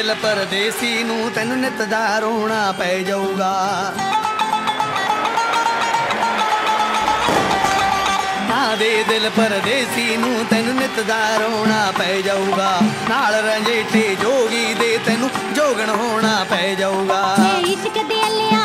ਦਿਲ ਪਰਦੇਸੀ ਨੂੰ ਤੈਨੂੰ ਨਿਤ ਦਾ ਰੋਣਾ ਪੈ ਜਾਊਗਾ। ਨਾ ਦੇ ਦਿਲ ਪਰਦੇਸੀ ਨੂੰ ਤੈਨੂੰ ਨਿਤ ਦਾ ਰੋਣਾ ਪੈ ਜਾਊਗਾ। ਨਾਲ ਰੰਜੇਠੇ ਜੋਗੀ ਦੇ ਤੈਨੂੰ ਜੋਗਣ ਹੋਣਾ ਪੈ ਜਾਊਗਾ। ਇਸ਼ਕ ਦੇ ਲਿਆ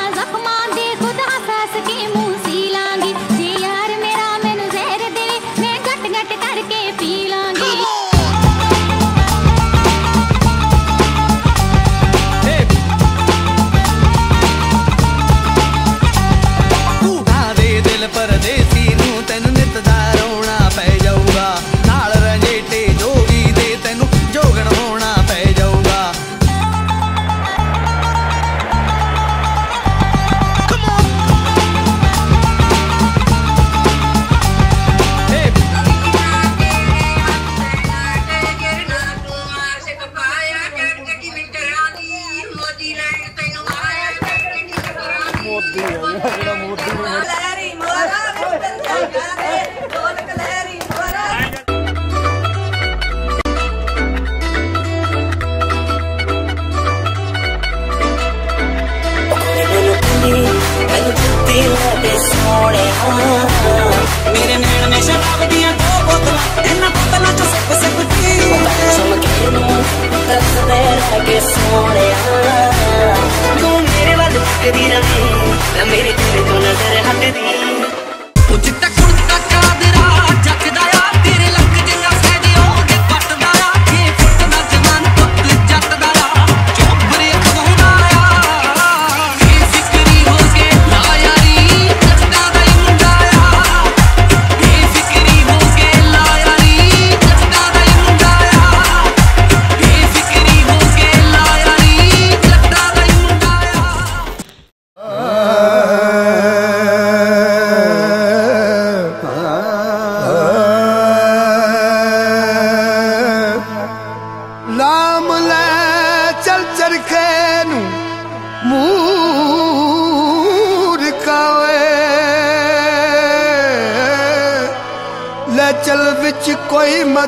ਦੱਸਦੇ ਲੱਗੇ ਸੋਹਣਿਆ ਤੂੰ ਮੇਰੇ ਵੱਲ ਤੱਕਦੀ ਰਹੀ ਨਾ ਮੇਰੇ ਤੇਰੇ ਤੋਂ ਨਜ਼ਰ ਹਟਦੀ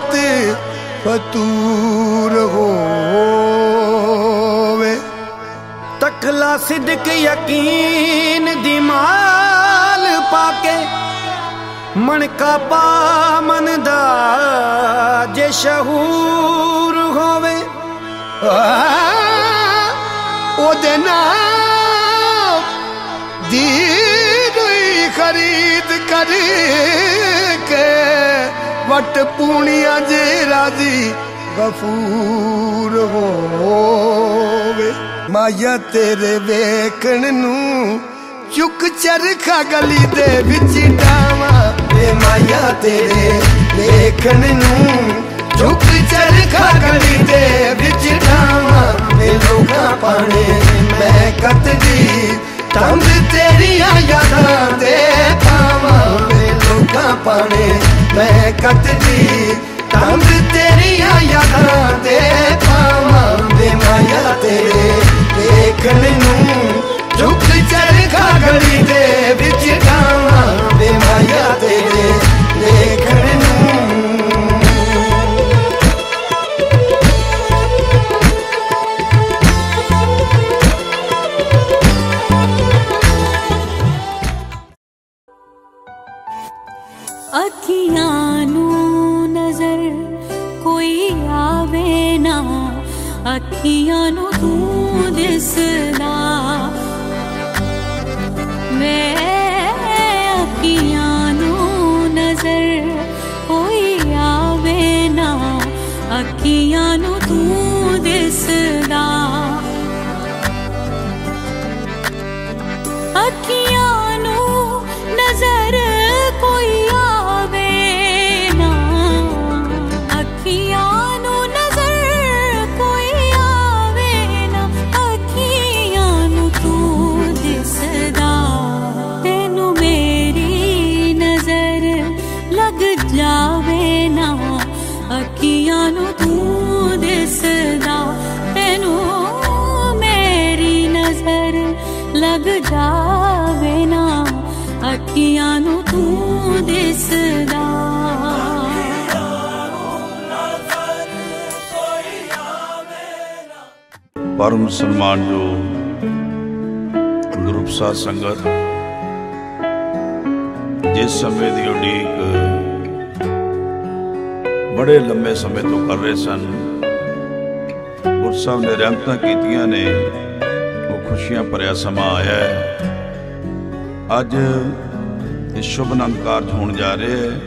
ਮਤ ਫਤੂਰ ਹੋਵੇ। ਤਕਲਾ ਸਿਦਕ ਯਕੀਨ ਦੀ ਮਾਲ ਪਾ ਕੇ ਮਣਕਾ ਪਾਮਨ ਦਾ ਜੇ ਸ਼ਹੂਰ ਹੋਵੇ। ਉਹਦੇ ਨਾਮ ਦੀ ਖਰੀਦ ਕਰੀ ਕੇ ਵਟ ਪੂਣੀਆਂ ਜੇ ਰਾਜ਼ੀ ਗਫੂਰ ਹੋਵੇ। ਮਾਇਆ ਤੇਰੇ ਵੇਖਣ ਨੂੰ ਚੁੱਕ ਚਰਖਾ ਗਲੀ ਦੇ ਵਿੱਚ ਡਾਵਾਂ। ਤੇ ਮਾਇਆ ਤੇਰੇ ਵੇਖਣ ਨੂੰ ਚੁੱਕ ਚਰਖਾ ਗਲੀ ਦੇ ਵਿੱਚ ਡਾਵਾਂ। ਤੇ ਲੋਕਾਂ ਪਾਣੇ ਮੈਂ ਕੱਤਦੀ ਤੰਦ ਤੇਰੀਆਂ ਯਾਦਾਂ ਦੇ ਪਾਵਾਂ। ਲੋਕਾਂ ਪਾਣੇ। ਮੈਂ ਕੱਤਦੀ ਤੰਦ ਤੇਰੀਆਂ ਯਾਦਾਂ ਦੇ ਪਾਵਾਂ। ਅੱਖੀਆਂ ਨੂੰ ਨਜ਼ਰ ਕੋਈ ਆਵੇ ਨਾ। ਅੱਖੀਆਂ ਨੂੰ ਤੂੰ ਦਿਸਦਾ ਮੈਂ ਅੱਖੀਆਂ ਨੂੰ ਨਜ਼ਰ ਕੋਈ ਆਵੇ ਨਾ। ਅੱਖੀਆਂ ਨੂੰ ਪਰਮ ਸਨਮਾਨਯੋਗ ਗੁਰੂ ਸਾਹਿਬ ਸੰਗਤ ਜਿਸ ਸਮੇਂ ਦੀ ਉਡੀਕ ਬੜੇ ਲੰਮੇ ਸਮੇਂ ਤੋਂ ਕਰ ਰਹੇ ਸਨ ਗੁਰਸਾਹਿਬ ਨੇ ਰਹਿਮਤਾਂ ਕੀਤੀਆਂ ਨੇ, ਉਹ ਖੁਸ਼ੀਆਂ ਭਰਿਆ ਸਮਾਂ ਆਇਆ ਹੈ। ਅੱਜ ਇਹ ਸ਼ੁਭ ਆਨੰਦ ਕਾਰਜ ਹੋਣ ਜਾ ਰਿਹਾ ਹੈ।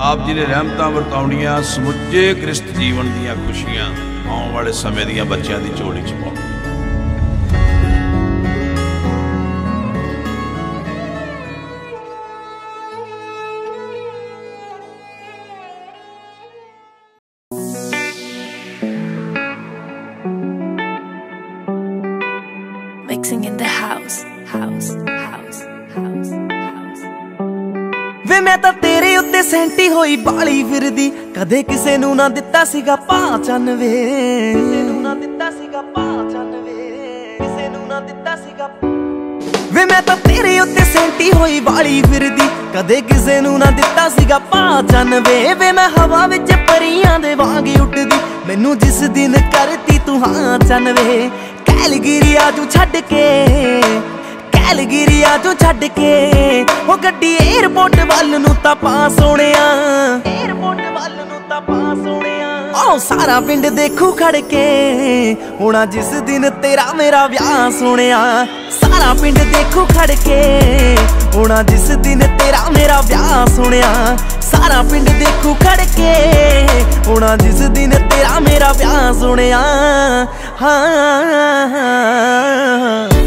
ਆਪ ਜੀ ਨੇ ਰਹਿਮਤਾਂ ਵਰਤਾਉਣੀਆਂ ਸਮੁੱਚੇ ਕ੍ਰਿਸਤ ਜੀਵਨ ਦੀਆਂ ਖੁਸ਼ੀਆਂ। ਆਉਣ ਵਾਲੇ ਸਮੇਂ ਦੀਆਂ ਬੱਚਿਆਂ ਦੀ ਝੋਲੀ ਚ ਪਾਉਣੀਆਂ ਸੈਂਟੀ ਹੋਈ ਬਾਲੀ ਫਿਰਦੀ। ਕਦੇ ਕਿਸੇ ਨੂੰ ਨਾ ਦਿੱਤਾ ਸੀਗਾ ਪਾਚਨ ਵੇ। ਕਿਸੇ ਨੂੰ ਨਾ ਦਿੱਤਾ ਸੀਗਾ ਪਾਚਨ ਵੇ। ਕਿਸੇ ਨੂੰ ਨਾ ਦਿੱਤਾ ਸੀਗਾ ਵੇ ਮੈਂ ਤਾਂ ਤੇਰੇ ਉੱਤੇ ਸੈਂਟੀ ਹੋਈ ਬਾਲੀ ਫਿਰਦੀ। ਕਦੇ ਕਿਸੇ ਨੂੰ ਨਾ ਦਿੱਤਾ ਸੀਗਾ ਪਾਚਨ ਵੇ। ਵੇ ਮੈਂ ਹਵਾ ਵਿੱਚ ਪਰੀਆਂ ਦੇ ਵਾਂਗ ਉੱਡਦੀ। ਮੈਨੂੰ ਜਿਸ ਦਿਨ ਕਰਤੀ ਤੂੰ ਹਾਂ ਚੰਨ ਵੇ। ਕੈਲਗਿਰੀਆ ਤੂੰ ਛੱਡ ਕੇ। ਕੈਲਗਰੀਆ ਤੂੰ ਛੱਡ ਕੇ। ਉਹ ਗੱਡੀ 에어ਪੋਰਟ ਵੱਲ ਨੂੰ ਤਾਂ ਪਾ ਸੋਹਣਿਆ। 에어ਪੋਰਟ ਵੱਲ ਨੂੰ ਤਾਂ ਪਾ ਸੋਹਣਿਆ। ਉਹ ਸਾਰਾ ਪਿੰਡ ਦੇਖੂ ਖੜ ਕੇ। ਹੁਣਾ ਜਿਸ ਦਿਨ ਤੇਰਾ ਮੇਰਾ ਵਿਆਹ ਸੋਹਣਿਆ। ਸਾਰਾ ਪਿੰਡ ਦੇਖੂ ਖੜ ਕੇ। ਹੁਣਾ ਜਿਸ ਦਿਨ ਤੇਰਾ ਮੇਰਾ ਵਿਆਹ ਸੋਹਣਿਆ। ਸਾਰਾ ਪਿੰਡ ਦੇਖੂ ਖੜ ਕੇ। ਹੁਣਾ ਜਿਸ ਦਿਨ ਤੇਰਾ ਮੇਰਾ ਵਿਆਹ ਸੋਹਣਿਆ। ਹਾਂ।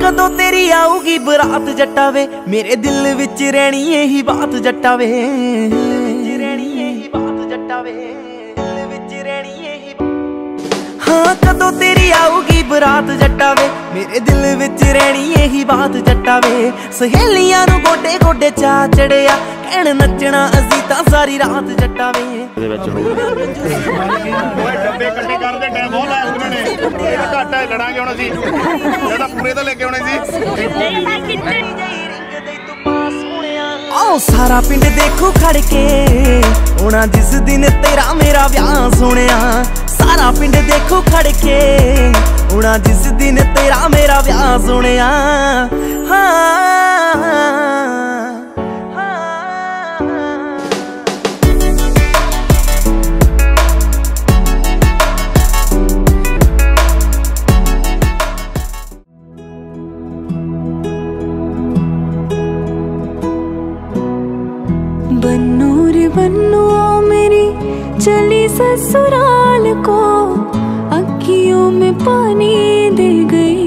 ਕਦੋਂ ਤੇਰੀ ਆਊਗੀ ਬਰਾਤ ਜੱਟਾ ਵੇ ਮੇਰੇ ਦਿਲ ਵਿੱਚ ਰਹਿਣੀ ਇਹੀ ਬਾਤ ਜੱਟਾ ਵੇ ਰਹਿਣੀ ਇਹੀ ਬਾਤ ਜੱਟਾ ਵੇ ਦਿਲ ਵਿੱਚ ਰਹਿਣੀ ਇਹੀ ਹਾਂ, ਕਦੋਂ ਤੇਰੀ ਆਊਗੀ ਬਰਾਤ ਜੱਟਾ ਵੇ ਮੇਰੇ ਦਿਲ ਵਿੱਚ ਰਹਿਣੀ ਇਹੀ ਬਾਤ ਜੱਟਾ ਵੇ ਸਹੇਲੀਆਂ ਨੂੰ ਗੋਡੇ ਗੋਡੇ ਚਾ ਚੜਿਆ, ਕਹਿਣ ਨੱਚਣਾ ਅਸੀਂ ਤਾਂ ਸਾਰੀ ਰਾਤ ਜੱਟਾ ਵੇ ਇਹ ਤਾਂ ਘੱਟ ਹੈ ਲੜਾਂਗੇ ਹੁਣ ਅਸੀਂ। ਇਹ ਤਾਂ ਪੂਰੇ ਤਾਂ ਲੈ ਕੇ ਆਉਣੇ ਸੀ। ਆਓ ਸਾਰਾ ਪਿੰਡ ਦੇਖੂ ਖੜ ਕੇ। ਹੋਣਾ ਜਿਸ ਦਿਨ ਤੇਰਾ ਮੇਰਾ ਵਿਆਹ ਸੋਹਣਿਆ। ਸਾਰਾ ਪਿੰਡ ਦੇਖੂ ਖੜ ਕੇ। ਹੋਣਾ ਜਿਸ ਦਿਨ ਤੇਰਾ ਮੇਰਾ ਵਿਆਹ ਸੋਹਣਿਆ। बन्नू रे बन्नू आओ मेरी चली ससुराल को अखियों में पानी दे गई